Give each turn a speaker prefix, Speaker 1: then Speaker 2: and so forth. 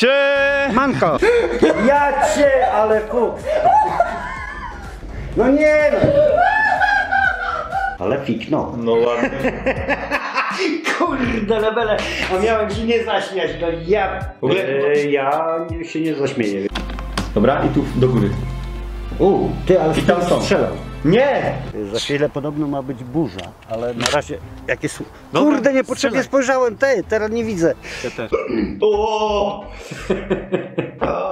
Speaker 1: Sie!
Speaker 2: Manko! Ja cię, ale fu! No nie no! Ale fiknął.
Speaker 1: No ładnie.
Speaker 2: Kurde lebele, a miałem się nie zaśmiać, no ja...
Speaker 1: W ogóle-
Speaker 2: E, ja się nie zaśmieję.
Speaker 1: Dobra, i tu do góry.
Speaker 2: U, ty, ale
Speaker 1: I tam są.
Speaker 2: strzelał. Nie! Za chwilę podobno ma być burza, ale na razie jakie są...
Speaker 1: Dobra,
Speaker 2: Kurde, niepotrzebnie
Speaker 1: strzelaj.
Speaker 2: spojrzałem, ty, teraz nie widzę.
Speaker 1: Ja też. O!